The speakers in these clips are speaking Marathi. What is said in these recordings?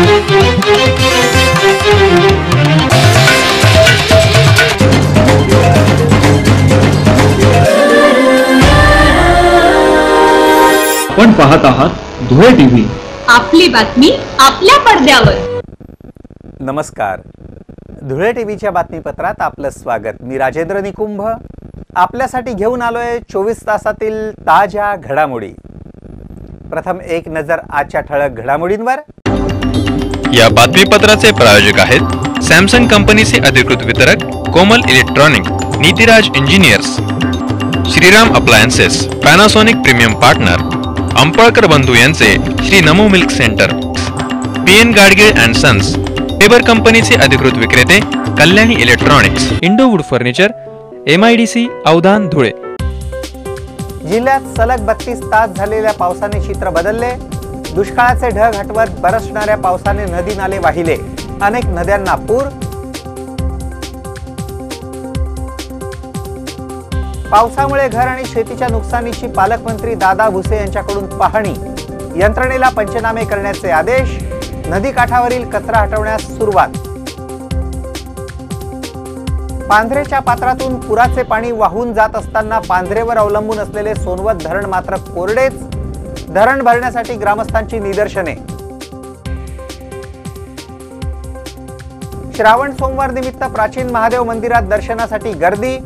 पण पाहत आहात धुळे टीव्ही. आपली बातमी आपल्या पडद्यावर. नमस्कार. धुळे टी व्हीच्या बातमीपत्रात आपलं स्वागत. मी राजेंद्र निकुंभ. आपल्यासाठी घेऊन आलोय चोवीस तासातील ताज्या घडामोडी. प्रथम एक नजर आजच्या ठळक घडामोडींवर. या बातमीपत्राचे प्रायोजक आहेत सॅमसंग कंपनीचे अधिकृत वितरक Komal electronic Nitiraj engineers Shriram appliances Panasonic premium partner Ampalkar बंधू यांचे Shri Namo milk centre P N Gadgil and sons Faber कंपनीचे अधिकृत विक्रेते Kalyani electronics Indowood furniture M I D C Avdhan Dhule. जिल्ह्यात सलग बत्तीस तास झालेल्या पावसाने चित्र बदलले. दुष्काळाचे ढग हटवत बरसणाऱ्या पावसाने नदी नाले वाहिले. अनेक नद्यांना पूर. पावसामुळे घर आणि शेतीच्या नुकसानीची पालकमंत्री दादा भुसे यांच्याकडून पाहणी. यंत्रणेला पंचनामे करण्याचे आदेश. नदी काठावरील कचरा हटवण्यास सुरुवात. पांझरेच्या पात्रातून पुराचे पाणी वाहून जात असताना पांझरेवर अवलंबून असलेले सोनवत धरण मात्र कोरडेच. धरण भरण्यासाठी ग्रामस्थांची निदर्शने. श्रावण सोमवार निमित्त प्राचीन महादेव मंदिरात दर्शनासाठी गर्दी.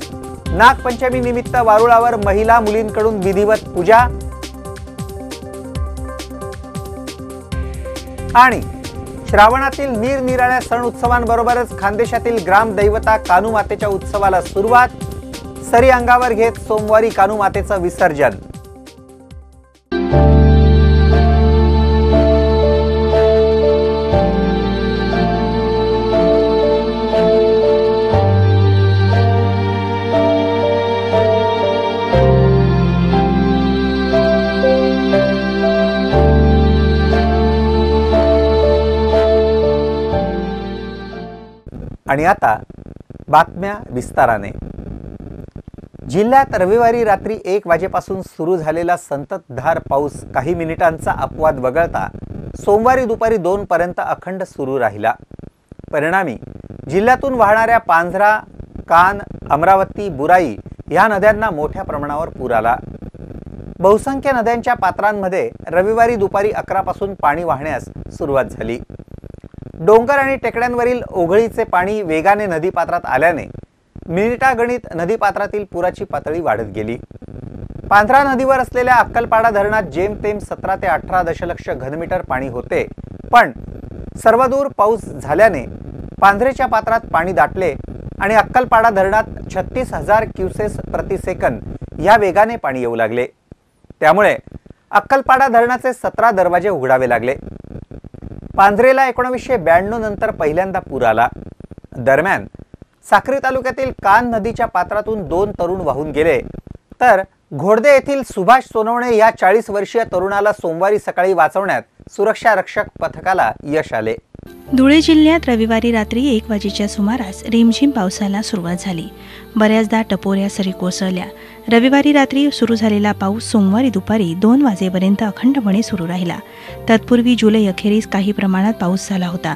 नागपंचमी निमित्त वारुळावर महिला मुलींकडून विधिवत पूजा. आणि श्रावणातील निरनिराळ्या सण उत्सवांबरोबरच खानदेशातील ग्रामदैवता कानू मातेच्या उत्सवाला सुरुवात. सरी अंगावर घेत सोमवारी कानू मातेचं विसर्जन. आणि आता बातम्या विस्ताराने. जिल्ह्यात रविवारी रात्री एक वाजेपासून सुरू झालेला संततधार पाऊस काही मिनिटांचा अपवाद वगळता सोमवारी दुपारी दोनपर्यंत अखंड सुरू राहिला. परिणामी जिल्ह्यातून वाहणाऱ्या पांझरा कान अमरावती बुराई या नद्यांना मोठ्या प्रमाणावर पूर आला. बहुसंख्य नद्यांच्या पात्रांमध्ये रविवारी दुपारी अकरापासून पाणी वाहण्यास सुरुवात झाली. डोंगर आणि टेकड्यांवरील ओघळीचे पाणी वेगाने नदीपात्रात आल्याने मिनिटागणित नदीपात्रातील पुराची पातळी वाढत गेली. पांझरा नदीवर असलेल्या अक्कलपाडा धरणात जेमतेम सतरा ते अठरा दशलक्ष घनमीटर पाणी होते. पण सर्वदूर पाऊस झाल्याने पांढरेच्या पात्रात पाणी दाटले आणि अक्कलपाडा धरणात छत्तीस हजार क्युसेस प्रतिसेकंद या वेगाने पाणी येऊ लागले. त्यामुळे अक्कलपाडा धरणाचे सतरा दरवाजे उघडावे लागले. पांझरेला एकोणीसशे ब्याण्णव नंतर पहिल्यांदा पूर आला. दरम्यान साक्री तालुक्यातील कान नदीच्या पात्रातून दोन तरुण वाहून गेले. तर घोडदे येथील सुभाष सोनवणे या चाळीस वर्षीय तरुणाला सोमवारी सकाळी वाचवण्यात सुरक्षा रक्षक पथकाला यश आले. धुळे जिल्ह्यात रविवारी रात्री एक वाजेच्या सुमारास रिमझिम पावसाला सुरुवात झाली. बऱ्याचदा टपोऱ्या सरी कोसळल्या. रविवारी रात्री सुरू झालेला पाऊस सोमवारी दुपारी दोन वाजेपर्यंत अखंडपणे सुरू राहिला. तत्पूर्वी जुलै अखेरीस काही प्रमाणात पाऊस झाला होता.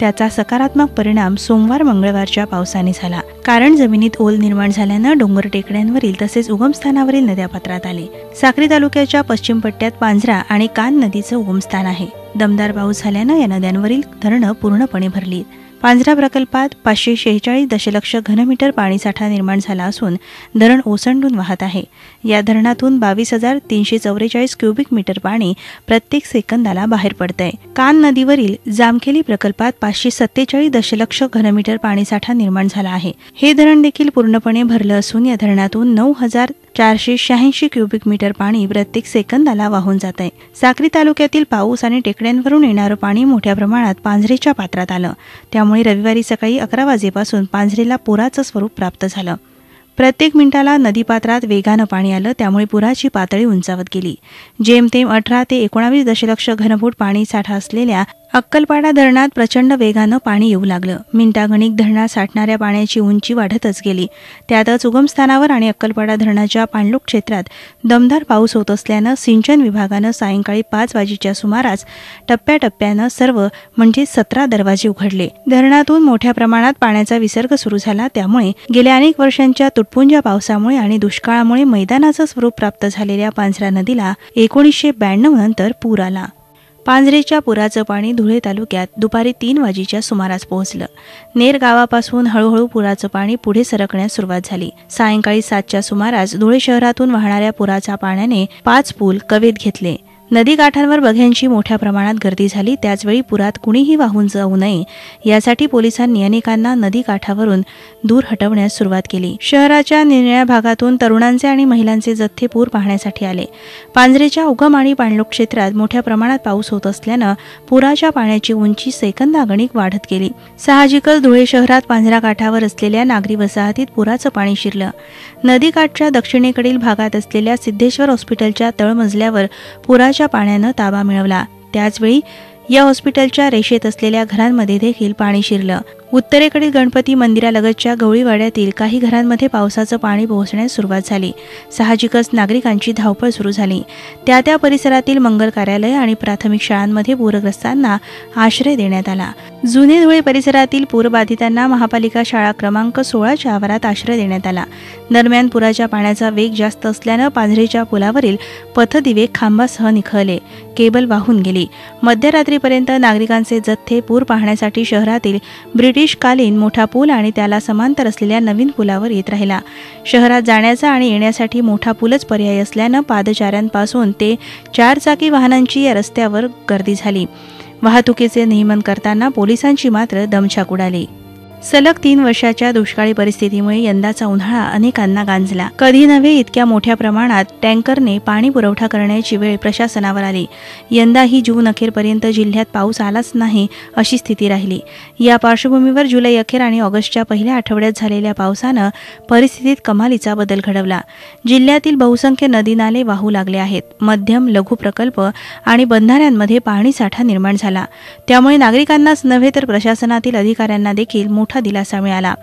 त्याचा सकारात्मक परिणाम सोमवार मंगळवारच्या पावसाने झाला. कारण जमिनीत ओल निर्माण झाल्यानं डोंगर टेकड्यांवरील तसेच उगमस्थानावरील नद्या पात्रात आले. साक्री तालुक्याच्या पश्चिम पट्ट्यात पांझरा आणि कान नदीचं उगमस्थान आहे. दमदार पाऊस झाल्यानं या नद्यांवरील धरणं पूर्णपणे भरली. पांझरा प्रकल्पात पाचशे शेहेचाळीस दशलक्ष घनमीटर पाणीसाठा निर्माण झाला असून धरण ओसंडून वाहत आहे. या धरणातून बावीस हजार तीनशे चौवेचाळीस क्युबिक मीटर पाणी प्रत्येक सेकंदाला बाहेर पडतंय. कान नदीवरील जामखेली प्रकल्पात पाचशे सत्तेचाळीस दशलक्ष घनमीटर पाणीसाठा निर्माण झाला आहे. हे धरण देखील पूर्णपणे भरलं असून या धरणातून नऊ हजार चारशे शहाऐंशी क्युबिक मीटर पाणी प्रत्येक सेकंदाला वाहून जात आहे साक्री तालुक्यातील पाऊस आणि टेकड्यांवरून येणारं पाणी मोठ्या प्रमाणात पांझरेच्या पात्रात आलं. त्यामुळे रविवारी सकाळी अकरा वाजेपासून पांझरेला पुराचं स्वरूप प्राप्त झालं. प्रत्येक मिनिटाला नदीपात्रात वेगानं पाणी आलं त्यामुळे पुराची पातळी उंचावत गेली. जेमतेम अठरा ते एकोणावीस दशलक्ष घनफूट पाणी साठा असलेल्या अक्कलपाडा धरणात प्रचंड वेगानं पाणी येऊ लागलं. मिनिटागणिक धरणात साठणाऱ्या पाण्याची उंची वाढतच गेली. त्यातच उगमस्थानावर आणि अक्कलपाडा धरणाच्या पाणलुक क्षेत्रात दमदार पाऊस होत असल्यानं सिंचन विभागानं सायंकाळी पाच वाजेच्या सुमारास टप्प्याटप्प्यानं सर्व म्हणजे सतरा दरवाजे उघडले. धरणातून मोठ्या प्रमाणात पाण्याचा विसर्ग सुरू झाला. त्यामुळे गेल्या अनेक वर्षांच्या तुटपुंजा पावसामुळे आणि दुष्काळामुळे मैदानाचं स्वरूप प्राप्त झालेल्या पांझरा नदीला एकोणीसशे ब्याण्णव नंतर पूर आला. पांझरेच्या पुराचं पाणी धुळे तालुक्यात दुपारी तीन वाजेच्या सुमारास पोहोचलं. नेर गावापासून हळूहळू पुराचं पाणी पुढे सरकण्यास सुरुवात झाली. सायंकाळी सातच्या सुमारास धुळे शहरातून वाहणाऱ्या पुराच्या पाण्याने पाच पूल कवेत घेतले. नदीकाठांवर बघ्यांची मोठ्या प्रमाणात गर्दी झाली. त्याचवेळी पुरात कुणीही वाहून जाऊ नये यासाठी पोलिसांनी अनेकांना नदीकाठावरून दूर हटवण्यास सुरुवात केली. शहराच्या निरनिळ्या भागातून तरुणांचे आणि महिलांचे जथ्थे पूर पाहण्यासाठी आले. पांजरेच्या उगम आणि पाणलोक क्षेत्रात मोठ्या प्रमाणात पाऊस होत असल्यानं पुराच्या पाण्याची उंची सेकंदागणिक वाढत गेली. साहजिकच धुळे शहरात पांझरा काठावर असलेल्या नागरी वसाहतीत पुराचं पाणी शिरलं. नदीकाठच्या दक्षिणेकडील भागात असलेल्या सिद्धेश्वर हॉस्पिटलच्या तळमजल्यावर पुराच्या पाण्यानं ताबा मिळवला. त्याचवेळी या हॉस्पिटलच्या रेषेत असलेल्या घरांमध्ये देखील पाणी शिरलं. उत्तरेकडील गणपती मंदिरालगतच्या गवळीवाड्यातील काही घरांमध्ये पावसाचं पाणी पोहोचण्यास सुरुवात झाली. साहजिकच नागरिकांची धावपळ सुरू झाली. त्या त्या परिसरातील मंगल कार्यालय आणि प्राथमिक शाळांमध्ये पूरग्रस्तांना आश्रय देण्यात आला. जुने धुळे परिसरातील पूरबाधितांना महापालिका शाळा क्रमांक सोळाच्या आवारात आश्रय देण्यात आला. दरम्यान पुराच्या पाण्याचा वेग जास्त असल्यानं पांझरेच्या पुलावरील पथदिवे खांबासह निखळले. केबल वाहून गेली. मध्यरात्रीपर्यंत नागरिकांचे जथ्थे पूर पाहण्यासाठी शहरातील ब्रिटिशकालीन मोठा पूल आणि त्याला समांतर असलेल्या नवीन पुलावर येत राहिला. शहरात जाण्याचा आणि येण्यासाठी मोठा पूलच पर्याय असल्यानं पादचाऱ्यांपासून ते चारचाकी वाहनांची या रस्त्यावर गर्दी झाली. वाहतुकीचे नियमन करताना पोलिसांची मात्र दमछाक उडाली. सलग तीन वर्षाच्या दुष्काळी परिस्थितीमुळे यंदाचा उन्हाळा अनेकांना गांजला. कधी नव्हे इतक्या मोठ्या प्रमाणात टँकरने पाणी पुरवठा करण्याची वेळ प्रशासनावर आली. यंदाही जून अखेरपर्यंत जिल्ह्यात पाऊस आलाच नाही अशी स्थिती राहिली. या पार्श्वभूमीवर जुलै अखेर आणि ऑगस्टच्या पहिल्या आठवड्यात झालेल्या पावसानं परिस्थितीत कमालीचा बदल घडवला. जिल्ह्यातील बहुसंख्य नदी नाले वाहू लागले आहेत. मध्यम लघु प्रकल्प आणि बंधाऱ्यांमध्ये पाणीसाठा निर्माण झाला. त्यामुळे नागरिकांनाच नव्हे तर प्रशासनातील अधिकाऱ्यांना देखील मोठा दिलासा मिळाला.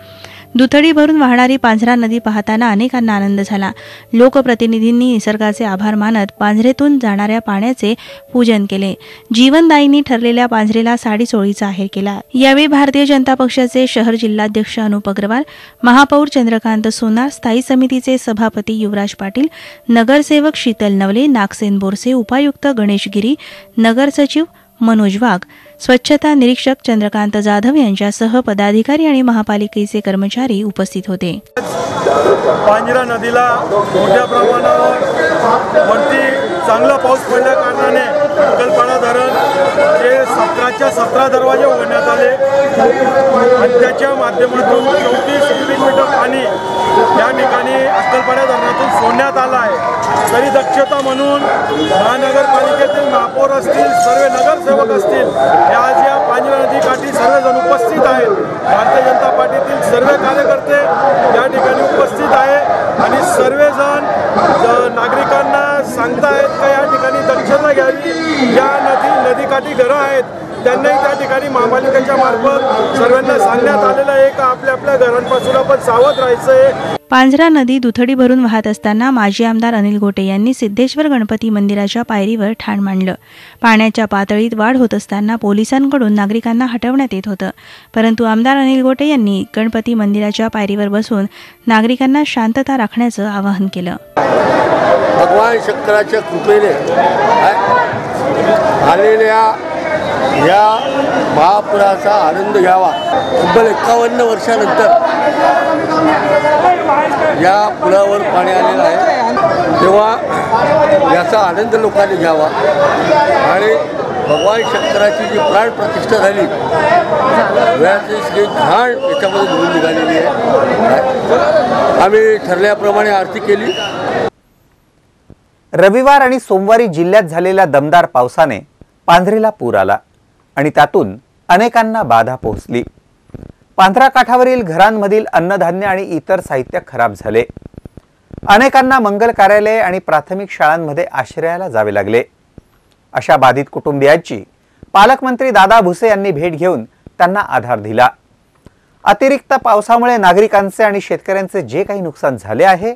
दुथडी भरून वाहणारी पांझरा नदी पाहताना अनेकांना आनंद झाला. लोकप्रतिनिधींनी निसर्गाचे आभार मानत पांझरेतून जाणाऱ्या पाण्याचे पूजन केले. जीवनदायींनी ठरलेल्या पांझरेला साडी चोळीचा आहेर केला. यावेळी भारतीय जनता पक्षाचे शहर जिल्हाध्यक्ष अनुप अग्रवाल महापौर चंद्रकांत सोनार स्थायी समितीचे सभापती युवराज पाटील नगरसेवक शीतल नवले नागसेन बोरसे उपायुक्त गणेश गिरी नगर सचिव मनोज वाघ स्वच्छता निरीक्षक चंद्रकांत जाधव यांच्यासह पदाधिकारी आणि महापालिकेचे कर्मचारी उपस्थित होते. पांजरा नदीला मोठ्या प्रमाणावर वरती चांगला पाऊस पडल्या कारणाने अक्कलपाडा धरण हे सतराच्या सतरा दरवाजे उघडण्यात आले. आणि त्याच्या माध्यमातून चौतीस क्युबिक मीटर पाणी या ठिकाणी अक्कलपाडा धरणातून सोडण्यात आलं आहे. तरी दक्षता म्हणून महानगरपालिकेतील महापौर असतील सर्व नगरसेवक असतील हे आज या पांजरा नदीकाठी सर्वजण उपस्थित आहेत. भारतीय जनता पार्टीतील सर्व कार्यकर्ते या ठिकाणी उपस्थित आहे आणि सर्वजण नागरिकांना सांगतायत का या ठिकाणी दक्षता घ्यावी? या नदी नदीकाठी घरं आहेत. त्यांनाही त्या ठिकाणी महापालिकेच्या मार्फत सर्वांना सांगण्यात आलेलं आहे का? आपल्या आपल्या घरांपासून आपण सावध राहायचं आहे. पांझरा नदी दुथडी भरून वाहत असताना माजी आमदार अनिल गोटे यांनी सिद्धेश्वर गणपती मंदिराच्या पायरीवर ठाण मांडलं. पाण्याच्या पातळीत वाढ होत असताना पोलिसांकडून नागरिकांना हटवण्यात येत होतं. परंतु आमदार अनिल गोटे यांनी गणपती मंदिराच्या पायरीवर बसून नागरिकांना शांतता राखण्याचं आवाहन केलं. भगवान शंकराच्या कृपेने आलेल्या या महापुराचा आनंद घ्यावा. तब्बल एकावन्न वर्षानंतर या पुलावर पाणी आलेलं आहे. तेव्हा याचा आनंद लोकांनी घ्यावा. आणि भगवान शंकराची जी प्राण प्रतिष्ठा झाली जी घाण याच्यामध्ये धुवून निघालेली आहे. आम्ही ठरल्याप्रमाणे आरती केली. रविवार आणि सोमवारी जिल्ह्यात झालेल्या दमदार पावसाने पांझरेला पूर आला आणि त्यातून अनेकांना बाधा पोहोचली. पांढरा काठावरील घरांमधील अन्नधान्य आणि इतर साहित्य खराब झाले. अनेकांना मंगल कार्यालय आणि प्राथमिक शाळांमध्ये आश्रयाला जावे लागले. अशा बाधित कुटुंबियांची पालकमंत्री दादा भुसे यांनी भेट घेऊन त्यांना आधार दिला. अतिरिक्त पावसामुळे नागरिकांचे आणि शेतकऱ्यांचे जे काही नुकसान झाले आहे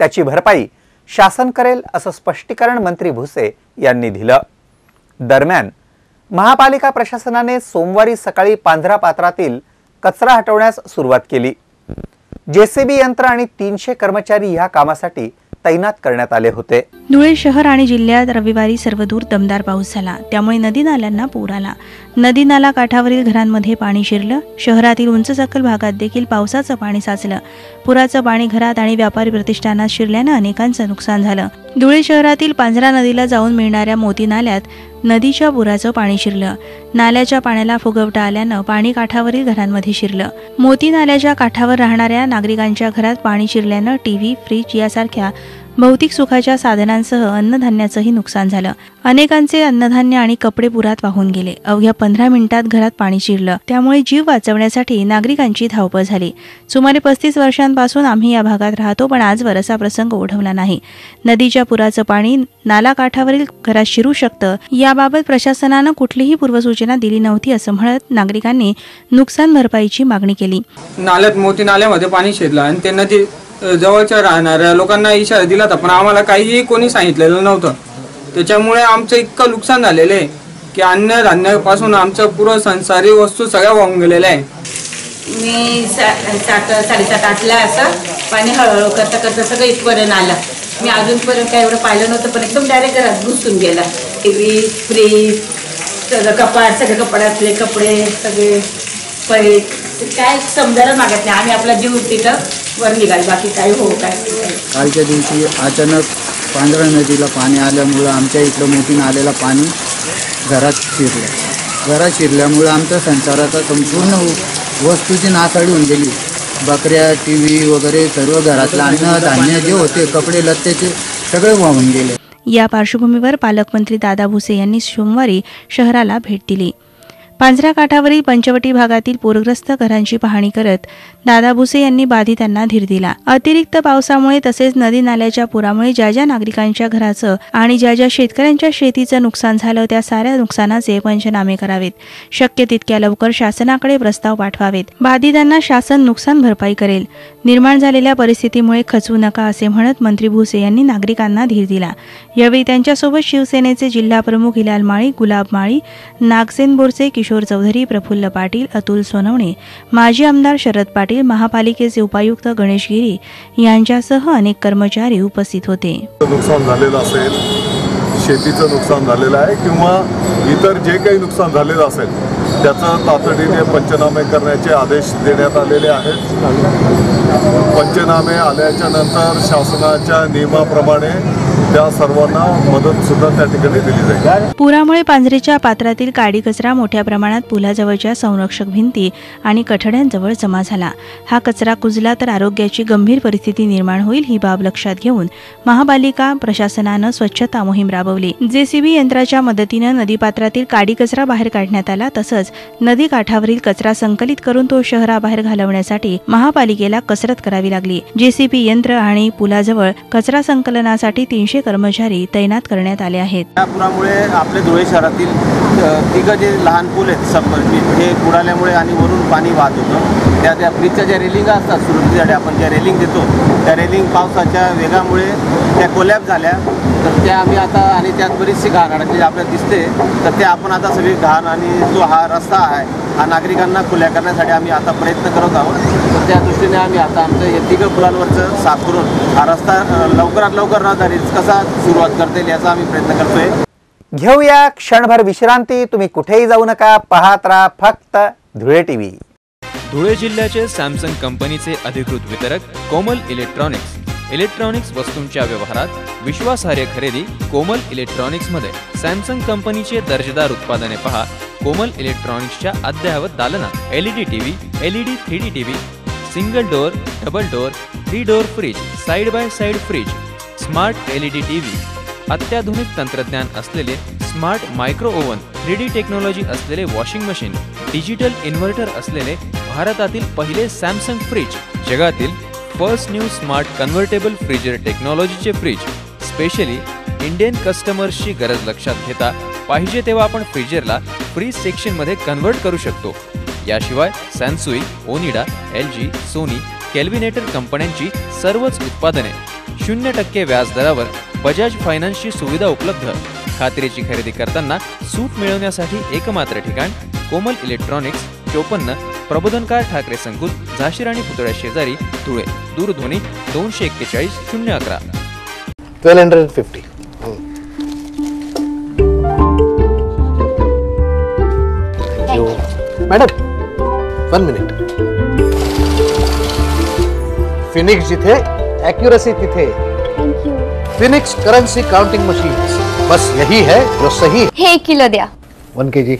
त्याची भरपाई शासन करेल असं स्पष्टीकरण मंत्री भुसे यांनी दिलं. दरम्यान महापालिका प्रशासनाने सोमवारी सकाळी पांझरा पात्रातील कचरा हटवण्यास सुरुवात केली. जेसीबी यंत्र आणि तीनशे कर्मचारी या कामासाठी तैनात करण्यात आले होते. धुळे शहर आणि जिल्ह्यात रविवारी सर्वदूर दमदार पाऊस झाला. त्यामुळे नदी नाल्यांना पूर आला. नदी नाला काठावरील घरांमध्ये पाणी शिरलं. शहरातील उंच सकल भागात देखील पावसाचं पाणी साचलं. पुराचं पाणी घरात आणि व्यापारी प्रतिष्ठानात शिरल्यानं अनेकांचं नुकसान झालं. धुळे शहरातील पांझरा नदीला जाऊन मिळणाऱ्या मोती नाल्यात नदीच्या पुराचं पाणी शिरलं. नाल्याच्या पाण्याला फुगवटा आल्यानं पाणी काठावरील घरांमध्ये शिरलं. मोती नाल्याच्या काठावर राहणाऱ्या नागरिकांच्या घरात पाणी शिरल्यानं टीव्ही फ्रीज यासारख्या भौतिक सुखाच्या साधनांसह अन्नधान्याचंही नुकसान झालं. अनेकांचे अन्नधान्य आणि कपडे पुरात वाहून गेले. अवघ्या पंधरा मिनिटात घरात पाणी शिरलं. त्यामुळे जीव वाचवण्यासाठी नागरिकांची धावपळ झाली. सुमारे पस्तीस वर्षांपासून आम्ही या भागात राहतो पण आजवर असा प्रसंग ओढवला नाही. नदीच्या पुराचं पाणी नालाकाठावरील घरात शिरू शकतं याबाबत प्रशासनानं कुठलीही पूर्वसूचना दिली नव्हती असं म्हणत नागरिकांनी नुकसान भरपाईची मागणी केली. नाल्यात मोती नाल्यामध्ये पाणी शिरलं आणि ते नदी जवळच्या राहणाऱ्या लोकांना इशारा दिला होता पण आम्हाला काहीही कोणी सांगितलेलं नव्हतं. त्याच्यामुळे आमचं इतकं नुकसान झालेलं आहे की अन्न धान्यापासून आमचं पूर्ण संसारी वस्तू सगळ्या वाहून गेलेल्या आहे. मी सा सात साडेसात आठला असं पाणी हळूहळू करता करता सगळं इथपर्यंत आलं. मी अजूनपर्यंत काय एवढं पाहिलं नव्हतं पण एकदम डायरेक्ट घरात घुसून गेला. टी व्ही फ्रीज सगळं कपाट सगळे कपड्यातले कपडे सगळे काय समजायला मागत नाही. आम्ही आपला जीव तिथं वर निघाल. बाकी काय हो काय कालच्या दिवशी अचानक पांढरा नदीला पाणी आल्यामुळं आमच्या इथलं मोठीनं आलेलं पाणी घरात शिरलं. घरात शिरल्यामुळं आमच्या संसाराचा संपूर्ण वस्तूची नासाडी होऊन गेली. बकऱ्या टी व्ही वगैरे सर्व घरातलं अन्न धान्य जे होते कपडे लत्त्याचे सगळे वाहून गेले. या पार्श्वभूमीवर पालकमंत्री दादा भुसे यांनी सोमवारी शहराला भेट दिली. पांझरा काठावरील पंचवटी भागातील पूरग्रस्त घरांची पाहणी करत दादा भुसे यांनी बाधितांना धीर दिला. अतिरिक्त पावसामुळे तसेच नदी नाल्याच्या पुरामुळे ज्या ज्या नागरिकांच्या घराचं आणि ज्या ज्या शेतकऱ्यांच्या शेतीचं नुकसान झालं त्या साऱ्या नुकसानाचे पंचनामे करावेत. शक्य तितक्या लवकर शासनाकडे प्रस्ताव पाठवावेत. बाधितांना शासन नुकसान भरपाई करेल. निर्माण झालेल्या परिस्थितीमुळे खचवू नका असे म्हणत मंत्री भुसे यांनी नागरिकांना धीर दिला. यावेळी त्यांच्यासोबत शिवसेनेचे जिल्हा प्रमुख हिलाल माळी गुलाब माळी नागसेन बोरसे किशोर चौधरी प्रफुल्ल पाटील अतुल सोनवणे माजी आमदार शरद पाटील महापालिकेचे उपायुक्त गणेश गिरी यांच्यासह अनेक कर्मचारी उपस्थित होते. नुकसान झालेलं असेल शेतीचं नुकसान झालेलं आहे किंवा इतर जे काही नुकसान झालेलं असेल त्याचं तातडीने पंचनामे करण्याचे आदेश देण्यात आलेले आहेत. पंचनामे आल्याच्यानंतर शासनाच्या नियमाप्रमाणे त्या सर्वांना मदत सुद्धा त्या ठिकाणी दिली जाईल. पुरामुळे पांझरेच्या पात्रातील काडी कचरा मोठ्या प्रमाणात पुलाजवळच्या संरक्षक भिंती आणि कठड्यांजवळ जमा झाला. हा कचरा कुजला तर आरोग्याची गंभीर परिस्थिती निर्माण होईल ही बाब लक्षात घेऊन महापालिका प्रशासनानं स्वच्छता मोहीम राबवली. जेसीबी यंत्राच्या मदतीनं नदीपात्रातील काडी कचरा बाहेर काढण्यात आला तसंच नदी काठावरील कचरा संकलित करून तो शहराबाहेर घालवण्यासाठी महापालिकेला कसरत करावी लागली. जेसीबी यंत्र आणि पुलाजवळ कचरा संकलनासाठी तीनशे कर्मचारी तैनात करण्यात आले आहेत. या पुरामुळे आपले धुळे शहरातील अ, तिघं जे लहान पूल आहेत संपर्क हे बुडाल्यामुळे आणि वरून पाणी वाहत होतं. त्या त्या ब्रिजच्या ज्या रेलिंग असतात सुरक्षेसाठी आपण ज्या रेलिंग देतो त्या रेलिंग पावसाच्या वेगामुळे त्या कोलॅप झाल्या. तर त्या आम्ही आता आणि त्यात बरीचशी घाण जे आपल्याला दिसते. तर ते आपण आता सगळी घाण आणि जो हा रस्ता आहे हा नागरिकांना खुल्या करण्यासाठी आम्ही आता प्रयत्न करत आहोत. तर त्या दृष्टीने आम्ही आता आमच्या हे तिघं पुलांवरचं साफ करून हा रस्ता लवकरात लवकर रहदारीच कसा सुरुवात करता येईल याचा आम्ही प्रयत्न करतोय. घेऊया क्षणभर विश्रांती तुम्ही कुठेही जाऊ नका पाहत राहा फक्त धुळे टीव्ही. धुळे जिल्ह्याचे सॅमसंग कंपनीचे अधिकृत वितरक कोमल इलेक्ट्रॉनिक्स. इलेक्ट्रॉनिक्स वस्तूंच्या व्यवहारात विश्वासार्ह खरेदी कोमल इलेक्ट्रॉनिक्समध्ये सॅमसंग कंपनीचे दर्जेदार उत्पादने पहा. कोमल इलेक्ट्रॉनिक्सच्या अद्ययावत दालनात LED TV LED three D TV single door double door three door fridge side by side fridge smart LED TV. अत्याधुनिक तंत्रज्ञान असलेले smart micro oven three D technology असलेले वॉशिंग मशीन डिजिटल इन्व्हर्टर असलेले भारतातील पहिले सॅमसंग फ्रीज जगातील first new smart convertible freezer टेक्नॉलॉजीचे fridge specially Indian कस्टमर्सची गरज लक्षात घेता पाहिजे तेव्हा आपण फ्रीजरला फ्रीज सेक्शनमध्ये कन्व्हर्ट करू शकतो. याशिवाय Sansui Onida L G Sony Kelvinator कंपन्यांची सर्वच उत्पादने शून्य टक्के व्याजदरावर बजाज फायनान्सची सुविधा उपलब्ध. खात्रीची खरेदी करताना सूट मिळवण्यासाठी एकमात्र ठिकाण कोमल इलेक्ट्रॉनिक्स चोपन्न प्रबोधनकार ठाकरे संकुल झाशीर आणि पुतळ्या शेजारी धुळे दूरध्वनी दोनशे एक्केचाळीस शून्य अकरा. Twelve hundred fifty. Madam one minute Phoenix जिथे ॲक्युरसी तिथे. फिनिक्स करन्सी काउंटिंग मशीन बस यही है जो सही है. हे किलो द्या. वन के जी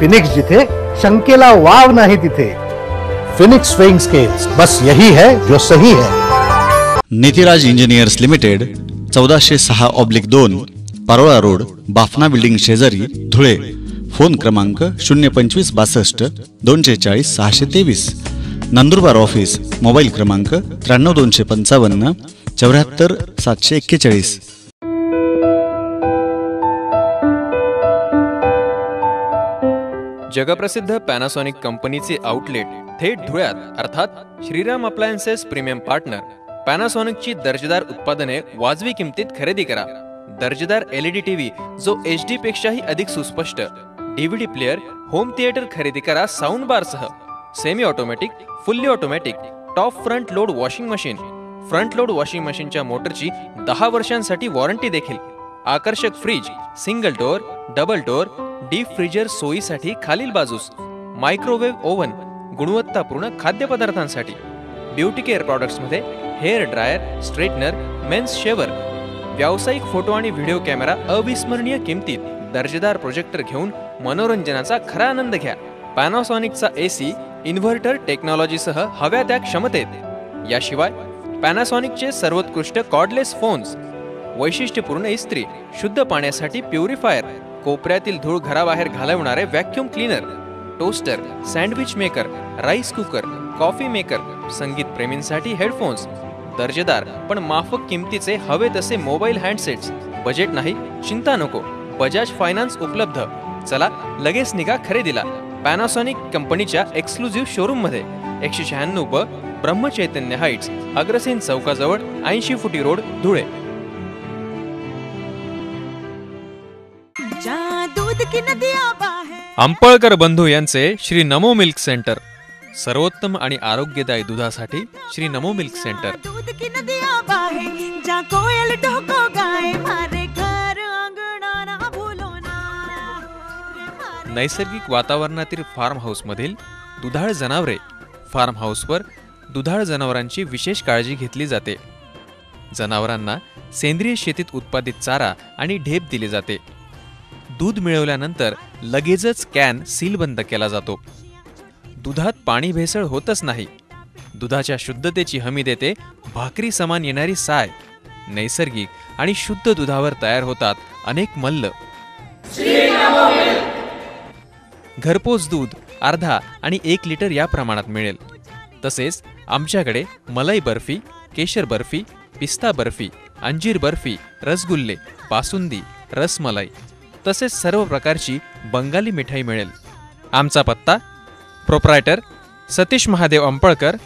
फिनिक्स जिथे शंकेला वाव नाही तिथे. फिनिक्स स्विंग स्केल्स बस यही है जो सही है. नितिराज इंजिनियर्स लिमिटेड चौदाशे सहा ऑब्लिक दोन पारोळा रोड बाफना बिल्डिंग शेजारी धुळे. फोन क्रमांक शून्य पंचवीस बासष्ट दोनशे चाळीस सहाशे तेवीस. नंदुरबार ऑफिस मोबाईल क्रमांक त्र्याण्णव दोनशे पंचावन्न चौऱ्याहत्तर सातशे एक्केचाळीस. जगप्रसिद्ध पॅनासॉनिक कंपनीचे आउटलेट थेट धुळ्यात अर्थात श्रीराम अप्लायन्सेस प्रीमियम पार्टनर पॅनासॉनिकची दर्जेदार उत्पादने वाजवी किमतीत खरेदी करा. दर्जेदार एलईडी टीव्ही जो एच डी पेक्षाही अधिक सुस्पष्ट. डीव्हीडी प्लेअर होम थिएटर खरेदी करा साऊंड बार सह. Semi automatic fully automatic top front load washing machine front load washing मशीनच्या मोटरची दहा वर्षांसाठी वॉरंटी देखील. आकर्षक fridge single door double door deep freezer सोयीसाठी खालील बाजूस मायक्रोवेव्ह ओव्हन गुणवत्तापूर्ण खाद्यपदार्थांसाठी beauty care प्रॉडक्ट्समध्ये hair dryer straightener men's shaver व्यावसायिक फोटो आणि व्हिडिओ कॅमेरा अविस्मरणीय किमतीत दर्जेदार प्रोजेक्टर घेऊन मनोरंजनाचा खरा आनंद घ्या. पॅनासॉनिकचा एसी इन्व्हर्टर टेक्नॉलॉजीसह हव्या त्या क्षमतेत. याशिवाय पॅनासॉनिकचे सर्वोत्कृष्ट कॉर्डलेस फोन्स वैशिष्ट्यपूर्ण इस्त्री शुद्ध पाण्यासाठी प्युरिफायर कोपऱ्यातील धूळ घराबाहेर घालवणारे vacuum cleaner toaster sandwich maker rice cooker coffee maker संगीत प्रेमींसाठी हेडफोन्स दर्जेदार पण माफक किमतीचे हवे तसे मोबाईल हँडसेट्स बजेट नाही चिंता नको बजाज फायनान्स उपलब्ध चला लगेच निघा खरेदीला पॅनासॉनिक कंपनीच्या एक्सक्लुझिव्ह शोरूममध्ये एकशे शहाण्णव ब ब्रह्मचैतन्य हाईट्स अग्रसेन चौकाजवळ ऐंशी फुटी रोड धुळे. आंपळकर बंधू यांचे श्री नमो मिल्क सेंटर. सर्वोत्तम आणि आरोग्यदायी दुधासाठी श्री नमो मिल्क सेंटर. दूध की जा कोयल ढोको गाए मारे घर ना भूलो ना नैसर्गिक वातावरणातील फार्म हाऊसमधील दुधाळ जनावरे फार्म हाऊसवर दुधाळ जनावरांची विशेष काळजी घेतली जाते. जनावरांना सेंद्रिय शेतीत उत्पादित चारा आणि ढेप दिले जाते. दूध मिळवल्यानंतर लगेचच कॅन सीलबंद केला जातो. दुधात पाणी भेसळ होतच नाही. दुधाच्या शुद्धतेची हमी देते भाकरी समान येणारी साय नैसर्गिक आणि शुद्ध दुधावर तयार होतात अनेक मल्ल. घरपोच दूध अर्धा आणि एक लिटर या प्रमाणात मिळेल. तसेच आमच्याकडे मलाई बर्फी केशर बर्फी पिस्ता बर्फी अंजीर बर्फी रसगुल्ले बासुंदी रसमलाई तसेच सर्व प्रकारची बंगाली मिठाई मिळेल. आमचा पत्ता proprietor Satish Mahadev Ampalkar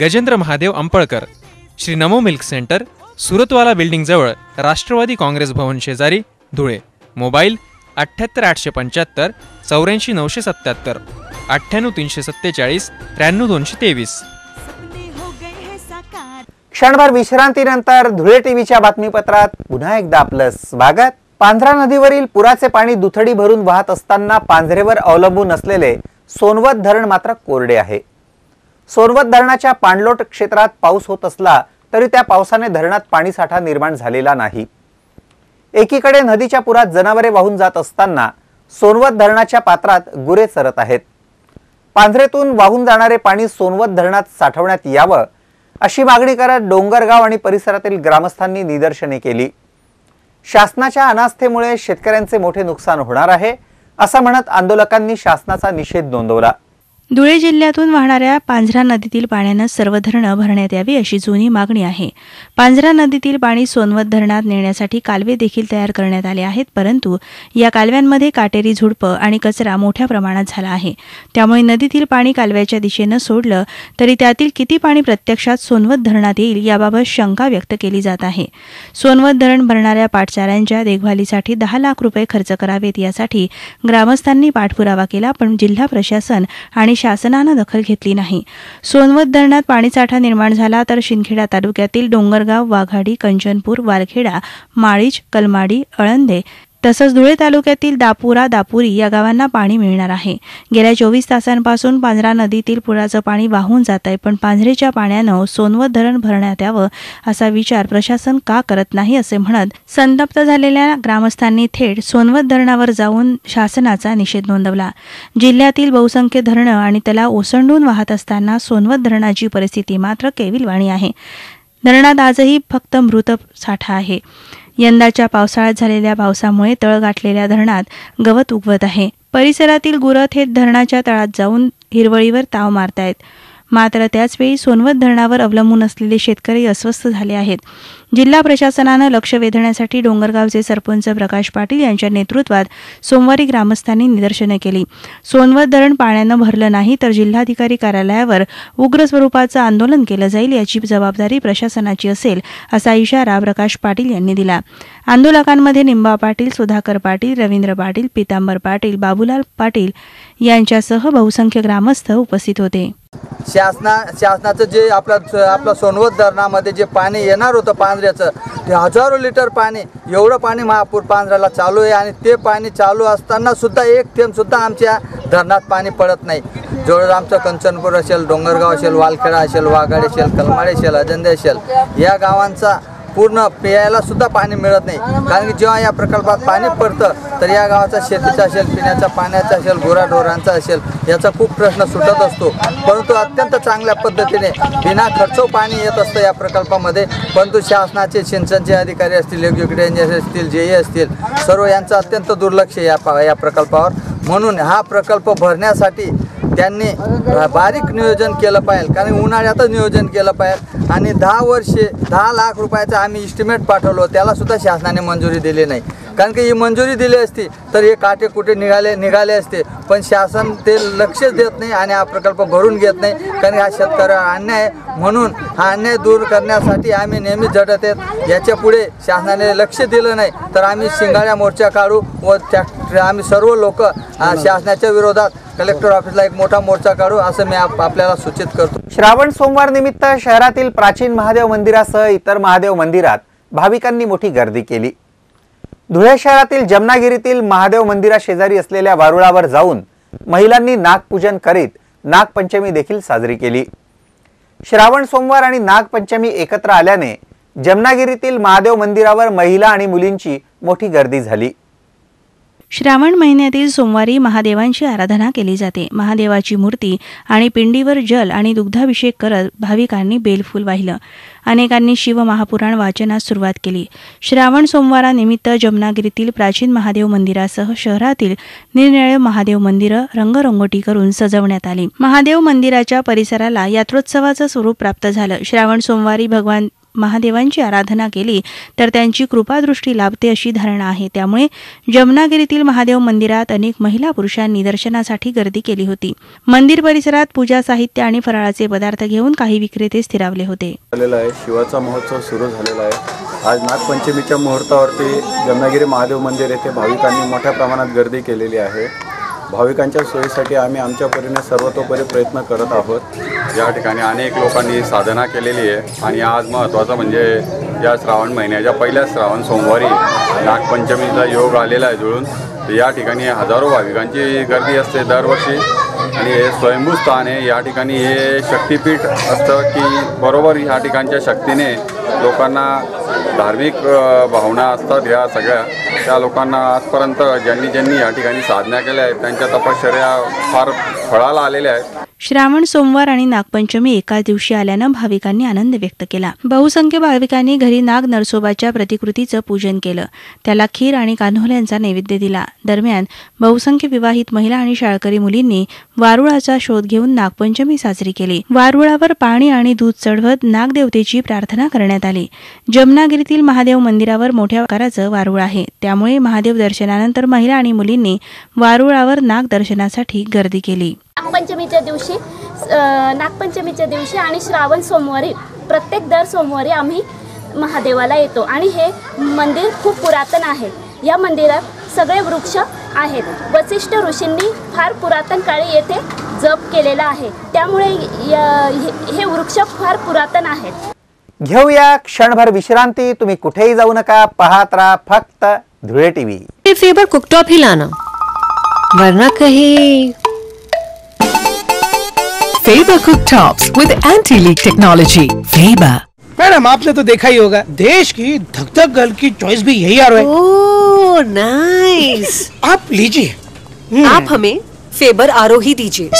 Gajendra Mahadev Ampalkar Shri Namo milk centre Suratwala बिल्डिंगजवळ Rashtrawadi Congress Bhavan शेजारी धुळे. मोबाईल अठ्ठ्याहत्तर आठशे पंच्याहत्तर चौऱ्याऐंशी नऊशे सत्त्याहत्तर अठ्ठ्याण्णव तीनशे सत्तेचाळीस त्र्याण्णव दोनशे तेवीस. क्षणभर विश्रांतीनंतर धुळे टीव्हीच्या बातमीपत्रात पुन्हा एकदा आपलं स्वागत. पांझरा नदीवरील पुराचे पाणी दुथडी भरून वाहत असताना पांझरेवर अवलंबून असलेले सोनवत धरण मात्र कोरडे आहे. सोनवत धरणाच्या पाणलोट क्षेत्रात पाऊस होत असला तरी त्या पावसाने धरणात पाणीसाठा निर्माण झालेला नाही. एकीकडे नदीच्या पुरात जनावरे वाहून जात असताना सोनवत धरणाच्या पात्रात गुरे चरत आहेत. पांझरेतून वाहून जाणारे पाणी सोनवत धरणात साठवण्यात यावं अशी मागणी करत डोंगरगाव आणि परिसरातील ग्रामस्थांनी निदर्शने केली. शासनाच्या अनास्थेमुळे शेतकऱ्यांचे मोठे नुकसान होणार आहे असं म्हणत आंदोलकांनी शासनाचा निषेध नोंदवला. धुळे जिल्ह्यातून वाहणाऱ्या पांझरा नदीतील पाण्यानं सर्व धरणं भरण्यात यावी अशी जुनी मागणी आहे. पांझरा नदीतील पाणी सोनवत धरणात नेण्यासाठी कालवे देखील तयार करण्यात आले आहेत परंतु या कालव्यांमध्ये काटेरी झुडपं आणि कचरा मोठ्या प्रमाणात झाला आहे. त्यामुळे नदीतील पाणी कालव्याच्या दिशेनं सोडलं तरी त्यातील किती पाणी प्रत्यक्षात सोनवत धरणात येईल याबाबत शंका व्यक्त केली जात आहे. सोनवत धरण भरणाऱ्या पाठचाऱ्यांच्या देखभालीसाठी दहा लाख रुपये खर्च करावेत यासाठी ग्रामस्थांनी पाठपुरावा केला पण जिल्हा प्रशासन आणि शासनानं दखल घेतली नाही. सोनवत धरणात पाणीसाठा निर्माण झाला तर शिंदखेडा तालुक्यातील डोंगरगाव वाघाडी कंचनपूर वालखेडा माळीज कलमाडी अळंदे तसंच धुळे तालुक्यातील दापुरा दापुरी या गावांना पाणी मिळणार आहे. गेल्या चोवीस तासांपासून पांझरा नदीतील पुराचं पाणी वाहून जात आहे पण पांझरेच्या पाण्यानं सोनवत धरण भरण्यात यावं असा विचार प्रशासन का करत नाही असे म्हणत संतप्त झालेल्या ग्रामस्थांनी थेट सोनवत धरणावर जाऊन शासनाचा निषेध नोंदवला. जिल्ह्यातील बहुसंख्य धरणं आणि त्याला ओसंडून वाहत असताना सोनवत धरणाची परिस्थिती मात्र केविलवाणी आहे. धरणात आजही फक्त मृत साठा आहे. यंदाच्या पावसाळ्यात झालेल्या पावसामुळे तळ गाठलेल्या धरणात गवत उगवत आहे. परिसरातील गुरं थेट धरणाच्या तळात जाऊन हिरवळीवर ताव मारतायत. मात्र त्याचवेळी सोनवत धरणावर अवलंबून असलेले शेतकरी अस्वस्थ झाले आहेत. जिल्हा प्रशासनानं लक्ष वेधण्यासाठी डोंगरगावचे सरपंच प्रकाश पाटील यांच्या नेतृत्वात सोमवारी ग्रामस्थांनी निदर्शनं केली. सोनवत धरण पाण्यानं भरलं नाही तर जिल्हाधिकारी कार्यालयावर उग्र स्वरूपाचं आंदोलन केलं जाईल याची जबाबदारी प्रशासनाची असेल असा इशारा प्रकाश पाटील यांनी दिला. आंदोलकांमध्ये निंबा पाटील सुधाकर पाटील रवींद्र पाटील पितांबर पाटील बाबूलाल पाटील यांच्यासह बहुसंख्य ग्रामस्थ उपस्थित होते. शासना शासनाचं जे आपलं आपलं सोनवत धरणामध्ये जे पाणी येणार होतं पांजऱ्याचं. ते हजारो लिटर पाणी एवढं पाणी महापूर पांजऱ्याला चालू आहे आणि ते पाणी चालू असताना सुद्धा एक थेंबसुद्धा आमच्या धरणात पाणी पडत नाही. जेवढं आमचं कंचनपूर असेल डोंगरगाव असेल वालखेडा असेल वाघाड असेल कलमाडे असेल अजंदे असेल या गावांचा पूर्ण पियायला सुद्धा पाणी मिळत नाही. कारण की जेव्हा या प्रकल्पात पाणी पडतं तर या गावाचा शेतीचा असेल पिण्याच्या पाण्याचा असेल गुराढोरांचा असेल याचा खूप प्रश्न सुटत असतो. परंतु अत्यंत चांगल्या पद्धतीने बिना खर्च पाणी येत असतं या प्रकल्पामध्ये. परंतु शासनाचे सिंचनचे अधिकारी असतील वेगवेगळे असतील जे असतील सर्व यांचं अत्यंत दुर्लक्ष या पा या प्रकल्पावर. म्हणून हा प्रकल्प भरण्यासाठी त्यांनी बारीक नियोजन केलं पाहिजे. कारण उन्हाळ्यातच नियोजन केलं पाहिजे. आणि दहा वर्षे दहा लाख रुपयाचं आम्ही इस्टिमेट पाठवलो त्याला सुद्धा शासनाने मंजुरी दिली नाही. कारण की ही मंजुरी दिली असती तर हे काटे कुठे निघाले निघाले असते. पण शासन ते लक्षच देत नाही आणि हा प्रकल्प भरून घेत नाही. कारण हा शेतकऱ्यावर अन्याय आहे. म्हणून हा अन्याय दूर करण्यासाठी आम्ही नेहमीच झटत आहेत. याच्यापुढे शासनाने लक्ष दिलं नाही. तर आम्ही शिंगाळ्या मोर्चा काढू व त्या आम्ही सर्व लोक शासनाच्या विरोधात कलेक्टर ऑफिसला एक मोठा मोर्चा काढू असं मी आप- आपल्याला सूचित करतो. श्रावण सोमवार निमित्त शहरातील प्राचीन महादेव मंदिरासह इतर महादेव मंदिरात भाविकांनी मोठी गर्दी केली. धुळे शहरातील जमनागिरीतील महादेव मंदिरा शेजारी असलेल्या वारुळावर जाऊन महिलांनी नागपूजन करीत नागपंचमी देखील साजरी केली. श्रावण सोमवार आणि नागपंचमी एकत्र आल्याने जमनागिरीतील महादेव मंदिरावर महिला आणि मुलींची मोठी गर्दी झाली. श्रावण महिन्यातील सोमवारी महादेवांची आराधना केली जाते. महादेवाची मूर्ती आणि पिंडीवर जल आणि दुग्धाभिषेक करत भाविकांनी बेलफूल वाहिलं. अनेकांनी शिव महापुराण वाचनास सुरुवात केली. श्रावण सोमवारानिमित्त जमनागिरीतील प्राचीन महादेव मंदिरासह शहरातील निरनिळे महादेव मंदिरं रंगरंगोटी करून सजवण्यात आली. महादेव मंदिराच्या परिसराला यात्रोत्सवाचं स्वरूप प्राप्त झालं. श्रावण सोमवारी भगवान महादेवांची आराधना केली तर त्यांची कृपादृष्टी लाभते अशी धारणा आहे. त्यामुळे जमनागिरीतील महादेव मंदिरात अनेक महिला पुरुषांनी दर्शनासाठी गर्दी केली होती. मंदिर परिसरात पूजा साहित्य आणि फराळाचे पदार्थ घेऊन काही विक्रेते स्थिरावले होते. आहे. शिवाचा महोत्सव सुरू झालेला आहे. आज नागपंचमीच्या मुहूर्तावरती जमनागिरी महादेव मंदिर येथे भाविकांनी मोठ्या प्रमाणात गर्दी केलेली आहे. भाविकांच्या सोयीसाठी आम्ही आमच्या परीने सर्वतोपरी प्रयत्न करत आहोत. या ठिकाणी अनेक लोकांनी साधना केलेली आहे. आणि आज महत्त्वाचं म्हणजे या श्रावण महिन्याच्या पहिल्या श्रावण सोमवारी नागपंचमीचा योग आलेला आहे जुळून. या ठिकाणी हजारो भाविकांची गर्दी असते दरवर्षी. आणि हे स्वयंभू स्थान आहे. या ठिकाणी हे शक्तिपीठ असतं की बरोबर ह्या ठिकाणच्या शक्तीने लोकांना धार्मिक भावना असतात ह्या सगळ्या. त्या लोकांना आजपर्यंत ज्यांनी ज्यांनी या ठिकाणी साधना केल्या आहेत त्यांच्या तपश्चर्या फार फळाला आलेल्या आहेत. श्रावण सोमवार आणि नागपंचमी एकाच दिवशी आल्यानं भाविकांनी आनंद व्यक्त केला. बहुसंख्य भाविकांनी घरी नाग नरसोबाच्या प्रतिकृतीचं पूजन केलं. त्याला खीर आणि कान्होल्यांचा नैवेद्य दिला. दरम्यान बहुसंख्य विवाहित महिला आणि शाळकरी मुलींनी वारुळाचा शोध घेऊन नागपंचमी साजरी केली. वारुळावर पाणी आणि दूध चढवत नागदेवतेची प्रार्थना करण्यात आली. जमनागिरीतील महादेव मंदिरावर मोठ्या आकाराचं वारुळ आहे. त्यामुळे महादेव दर्शनानंतर महिला आणि मुलींनी वारुळावर नाग दर्शनासाठी गर्दी केली. नागपंचमीच्या दिवशी नागपंचमीच्या दिवशी आणि श्रावण सोमवारी प्रत्येक दर सोमवारी आम्ही महादेवाला येतो. आणि हे मंदिर खूप पुरातन आहे. या मंदिरात सगळे वृक्ष आहेत. वसिष्ठ ऋषींनी फार पुरातन काळी येथे जप केलेला आहे. त्यामुळे हे- हे वृक्ष फार पुरातन आहेत. घेऊया क्षणभर विश्रांती. तुम्ही कुठेही जाऊ नका. पाहत राहा फक्त धुळे टीव्ही. ये फेबर कुकटॉप ही लाना. वरना कहीं Faber cook tops with anti leak technology Faber madam आपने तो देखा ही होगा देश की धक धक गर्ल की चॉइस भी यही आ रहा है oh, नाइस आप लीजिए। हम्म। आप हमें फेबर आरो ही दीजिए।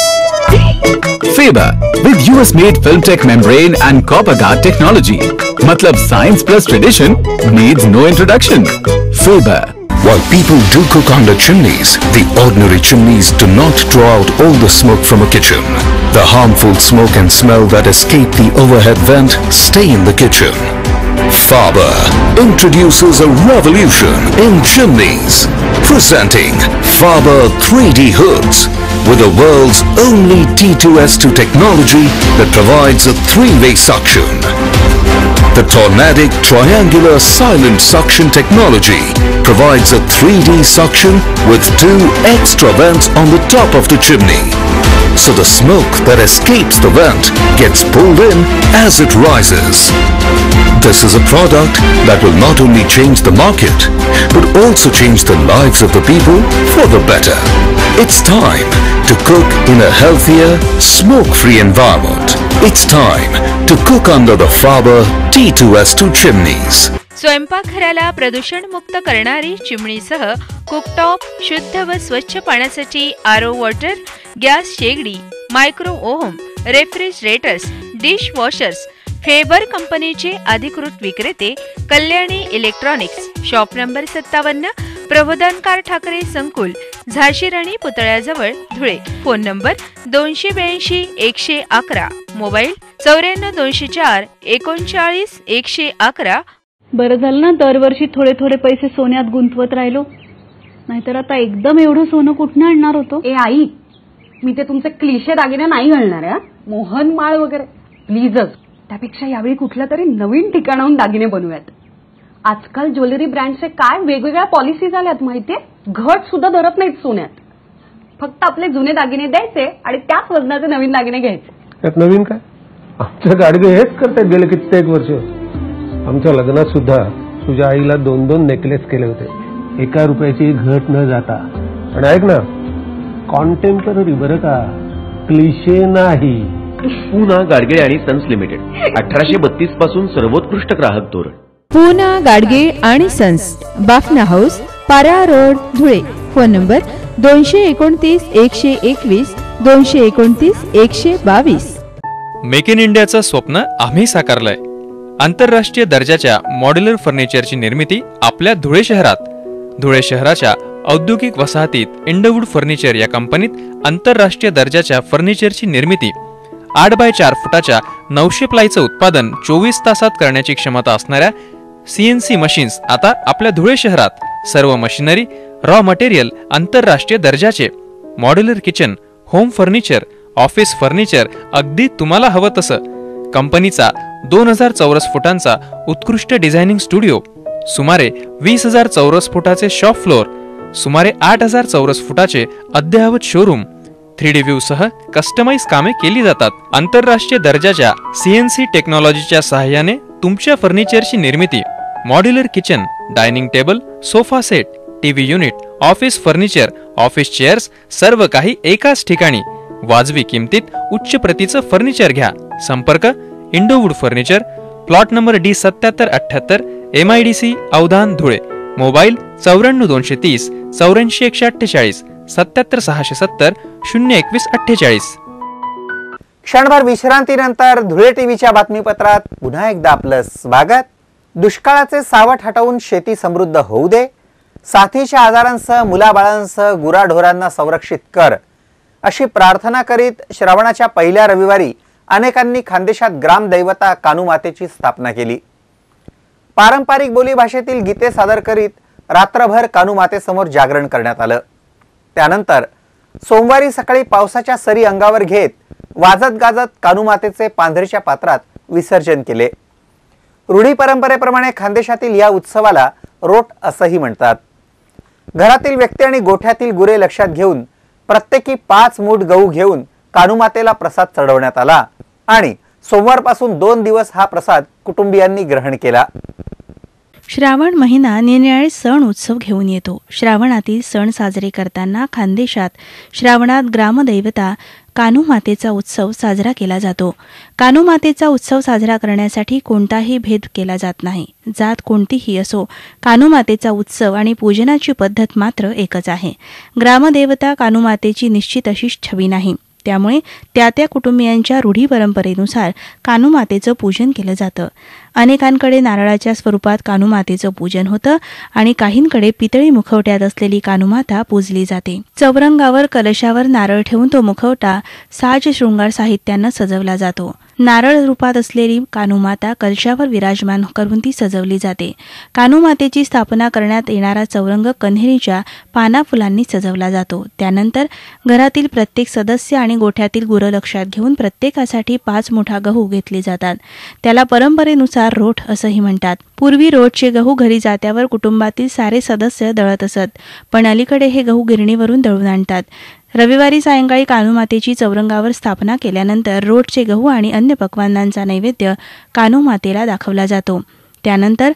Faber with US made film tech membrane and copper guard technology मतलब science plus tradition needs no introduction Faber While people do cook the chimneys, the ordinary chimneys do not draw out all the smoke from a kitchen. The harmful smoke and smell that escape the overhead vent stay in the kitchen. Faber introduces a revolution in chimneys. Presenting Faber 3D hoods with the world's only T2S2 technology that provides a three-way suction. The Tornadic Triangular Silent Suction technology provides a 3D suction with two extra vents on the top of the chimney. So the smoke that escapes the vent gets pulled in as it rises. This is a product that will not only change the market, but also change the lives of the people for the better. It's time to cook in a healthier, smoke-free environment. It's time to cook under the Faber T2S2 chimneys. स्वयंपाकघराला प्रदूषणमुक्त करणारी चिमणीसह कुकटॉप शुद्ध व स्वच्छ पाण्यासाठी आरो वॉटर गॅस शेगडी micro oven refrigerators dish washers Faber कंपनीचे अधिकृत विक्रेते कल्याणी इलेक्ट्रॉनिक्स शॉप नंबर सत्तावन्न प्रबोधनकार ठाकरे संकुल झाशीराणी पुतळ्याजवळ धुळे फोन नंबर दोनशे ब्याऐंशी एकशे अकरा मोबाईल चौऱ्याण्णव दोनशे चार एकोणचाळीस एकशे अकरा. बरं झालं ना दरवर्षी थोडे थोडे पैसे सोन्यात गुंतवत राहिलो. नाहीतर आता एकदम एवढं सोनं कुठनं आणणार होतो? ए आई मी ते तुमचे क्लिशे दागिने नाही घालणार आहे हा. मोहन माळ वगैरे. प्लीजच. त्यापेक्षा यावेळी कुठल्या तरी नवीन ठिकाणाहून दागिने बनवूयात. आजकाल ज्वेलरी ब्रँडचे काय वेगवेगळ्या पॉलिसीज आल्यात माहितीये? घट सुद्धा धरत नाहीत सोन्यात. फक्त आपले जुने दागिने द्यायचे आणि त्याच वजनाचे नवीन दागिने घ्यायचे. त्यात नवीन काय? आमच्या गाडगे हेच करतायत गेले कित्येक वर्ष. आमच्या लग्नात सुद्धा तुझ्या आईला दोन दोन नेकलेस केले होते. एका रुपयाची घट न जाता. आणि ऐक ना कॉन्टेम्पररी बरं का? क्लिशे नाही. पुन्हा गाडगे आणि सन्स लिमिटेड. अठराशे बत्तीसपासून सर्वोत्कृष्ट ग्राहक धोरण. पूना गाडगे आणि sons. Bafna house Para road Dhule. Phone number दोनशे एकोणतीस एकशे एकवीस दोनशे एकोणतीस एकशे बावीस. मेक इन इंडियाचं स्वप्न आम्ही साकारलंय. आंतरराष्ट्रीय दर्जाच्या मॉड्युलर फर्निचरची निर्मिती आपल्या धुळे शहरात. धुळे शहराच्या औद्योगिक वसाहतीत इंडवूड फर्निचर या कंपनीत आंतरराष्ट्रीय दर्जाच्या फर्निचरची निर्मिती. आठ बाय चार फुटाच्या नऊशे प्लायचं उत्पादन चोवीस तासात करण्याची क्षमता असणाऱ्या सीएनसी मशीन्स आता आपल्या धुळे शहरात. सर्व मशिनरी रॉ मटेरियल आंतरराष्ट्रीय दर्जाचे. Modular kitchen home furniture office furniture अगदी तुम्हाला हवं तसं. कंपनीचा दोन हजार चौरस फुटांचा उत्कृष्ट डिझायनिंग स्टुडिओ सुमारे वीस हजार चौरस फुटाचे शॉप फ्लोअर सुमारे आठ हजार चौरस फुटाचे अद्ययावत शोरूम थ्री डी व्ह्यू सह कस्टमाइज कामे केली जातात. आंतरराष्ट्रीय दर्जाच्या सीएनसी टेक्नॉलॉजीच्या सहाय्याने तुमच्या फर्निचरची निर्मिती modular kitchen dining table sofa set TV unit office furniture office chairs सर्व काही एकाच ठिकाणी. वाजवी किमतीत उच्च प्रतीचं फर्निचर घ्या. संपर्क Indowood furniture plot number D सत्याहत्तर अठ्याहत्तर M I D C Avdhan Dhule. Mobile चौऱ्याण्णव दोनशे तीस चौऱ्याऐंशी एकशे अठ्ठेचाळीस सत्याहत्तर सहाशे सत्तर शून्य एकवीस अठ्ठेचाळीस. क्षणभर विश्रांतीनंतर धुळे टीव्हीच्या बातमीपत्रात पुन्हा एकदा आपलं स्वागत. दुष्काळाचे सावट हटवून शेती समृद्ध होऊ दे साथीच्या आजारांसह मुलाबाळांसह गुराढोरांना संरक्षित कर अशी प्रार्थना करीत श्रावणाच्या पहिल्या रविवारी अनेकांनी खानदेशात ग्रामदैवता कानुमातेची स्थापना केली. पारंपरिक बोलीभाषेतील गीते सादर करीत रात्रभर कानुमातेसमोर जागरण करण्यात आलं. त्यानंतर सोमवारी सकाळी पावसाच्या सरी अंगावर घेत वाजत गाजत कानुमातेचे पांढरीच्या पात्रात विसर्जन केले. रूढी परंपरेप्रमाणे खानदेशातील या उत्सवाला रोट असंही म्हणतात. घरातील व्यक्ती आणि गोठ्यातील गुरे लक्षात घेऊन प्रत्येकी पाच मूठ गहू घेऊन कानुमातेला प्रसाद चढवण्यात आला. आणि सोमवारपासून दोन दिवस हा प्रसाद कुटुंबियांनी ग्रहण केला. श्रावण महिना निरनिराळे सण उत्सव घेऊन येतो. श्रावणातील सण साजरे करताना खानदेशात श्रावणात ग्रामदैवता कानुमातेचा उत्सव साजरा केला जातो. कानुमातेचा उत्सव साजरा करण्यासाठी कोणताही भेद केला जात नाही. जात कोणतीही असो कानुमातेचा उत्सव आणि पूजनाची पद्धत मात्र एकच आहे. ग्रामदेवता कानुमातेची निश्चित अशी छवी नाही. त्यामुळे त्या त्या कुटुंबियांच्या रूढी परंपरेनुसार कानुमातेचं पूजन केलं जातं. अनेकांकडे नारळाच्या स्वरूपात कानुमातेचं पूजन होतं आणि काहींकडे पितळी मुखवट्यात असलेली कानुमाता पूजली जाते. चौरंगावर कलशावर नारळ ठेवून तो मुखवटा साज शृंगार साहित्यानं सजवला जातो. नारळ रूपात असलेली कानुमाता कलशावर विराजमान करून ती सजवली जाते. कानुमातेची स्थापना करण्यात येणारा चौरंग कन्हेरीच्या पाना फुलांनी सजवला जातो. त्यानंतर घरातील प्रत्येक सदस्य आणि गोठ्यातील गुरं लक्षात घेऊन प्रत्येकासाठी पाच मोठा गहू घेतले जातात. त्याला परंपरेनुसार रोठ असंही म्हणतात. पूर्वी रोठचे गहू घरी जात्यावर कुटुंबातील सारे सदस्य दळत असत पण अलीकडे हे गहू गिरणीवरून दळून आणतात. रविवारी सायंकाळी कानूमातेची चौरंगावर स्थापना केल्यानंतर रोटचे गहू आणि अन्य पक्वांनांचा नैवेद्य कानूमातेला दाखवला जातो. त्यानंतर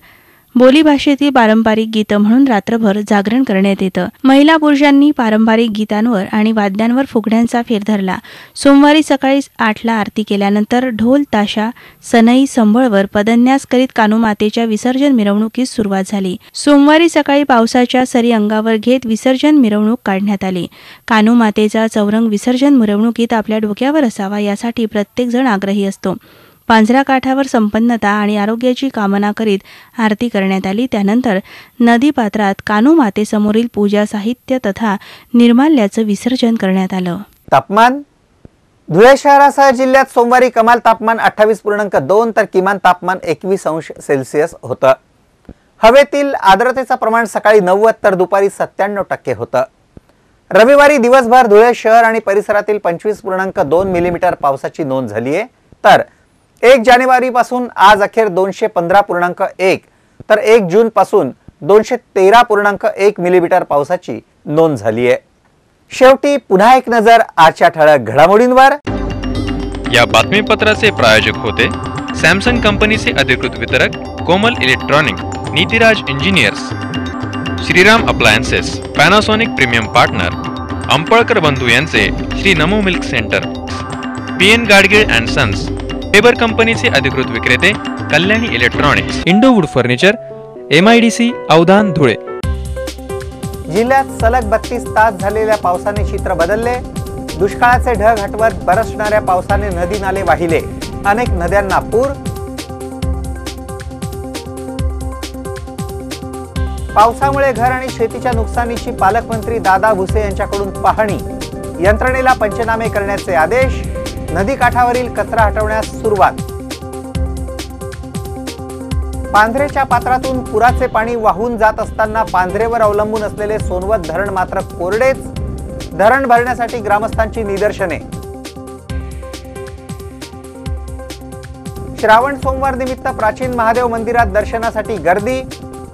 बोलीभाषेतील पारंपरिक गीतं म्हणून रात्रभर जागरण करण्यात येतं. महिला पुरुषांनी पारंपरिक गीतांवर आणि वाद्यांवर फुगड्यांचा फेर धरला. सोमवारी सकाळी आठला आरती केल्यानंतर ढोल ताशा सनई संभळवर पदन्यास करीत कानुमातेच्या विसर्जन मिरवणुकीस सुरुवात झाली. सोमवारी सकाळी पावसाच्या सरी अंगावर घेत विसर्जन मिरवणूक काढण्यात आली. कानुमातेचा चौरंग विसर्जन मिरवणुकीत आपल्या डोक्यावर असावा यासाठी प्रत्येकजण आग्रही असतो. पांझरा काठावर संपन्नता आणि आरोग्याची कामना करीत आरती करण्यात आली. त्यानंतर नदीपात्रात कानू मातेसमोरील पूजा साहित्य तथा निर्माल्याचं विसर्जन करण्यात आलं. तापमान? धुळे शहरासह जिल्ह्यात सोमवारी कमाल तापमान अठ्ठावीस पूर्णांक दोन तर किमान तापमान एकवीस अंश सेल्सिअस होतं. हवेतील आर्द्रतेचं प्रमाण सकाळी नव्वद तर दुपारी सत्त्याण्णव टक्के होतं. रविवारी दिवसभर धुळे शहर आणि परिसरातील पंचवीस पूर्णांक दोन मिलीमीटर पावसाची नोंद झाली आहे तर एक जानेवारीपासून आज अखेर दोनशे पंधरा पूर्णांक एक. तर एक जून पासून दोनशे तेरा पूर्णांक एक मिलीमीटर पावसाची नोंद झाली आहे. शेवटी पुन्हा एक नजर आजच्या ठळक घडामोडींवर. या बातमीपत्राचे प्रायोजक होते सॅमसंग कंपनीचे अधिकृत वितरक Komal electronic Nitiraj engineers. Shriram appliances Panasonic premium partner Ampalkar बंधू यांचे Shri Namo milk centre. P N Gadgil and sons Faber कंपनीचे अधिकृत विक्रेते Kalyani electronics Indowood furniture M I D C Avdhan Dhule. जिल्ह्यात सलग बत्तीस तास झालेल्या पावसाने चित्र बदलले. दुष्काळाचे ढग हटवत बरसणाऱ्या पावसाने नदी नाले वाहिले. अनेक नद्यांना पूर. पावसामुळे घर आणि शेतीच्या नुकसानीची पालकमंत्री दादा भुसे यांच्याकडून पाहणी. यंत्रणेला पंचनामे करण्याचे आदेश. नदी काठावरील कचरा हटवण्यास सुरुवात. पांझरेच्या पात्रातून पुराचे पाणी वाहून जात असताना पांझरेवर अवलंबून असलेले सोनवत धरण मात्र कोरडेच. धरण भरण्यासाठी ग्रामस्थांची निदर्शने. श्रावण सोमवार निमित्त प्राचीन महादेव मंदिरात दर्शनासाठी गर्दी.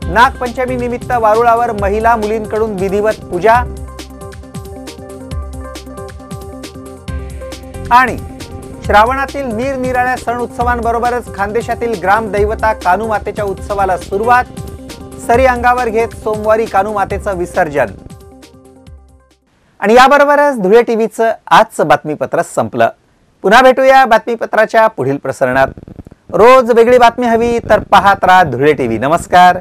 नागपंचमी निमित्त वारुळावर महिला मुलींकडून विधिवत पूजा. आणि श्रावणातील निरनिराळ्या सण उत्सवांबरोबरच खानदेशातील ग्रामदैवता कानूमातेच्या उत्सवाला सुरुवात. सरी अंगावर घेत सोमवारी कानूमातेचं विसर्जन. आणि याबरोबरच धुळे टीव्हीचं आजचं बातमीपत्र संपलं. पुन्हा भेटूया बातमीपत्राच्या पुढील प्रसारणात. रोज वेगळी बातमी हवी तर पाहत राहा धुळे टीव्ही. नमस्कार.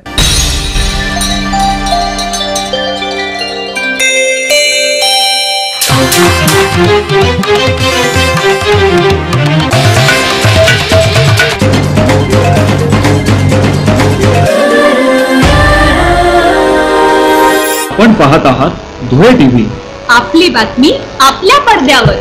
पण पाहत आहात धुळे टीव्ही. आपली बातमी आपल्या पडद्यावर.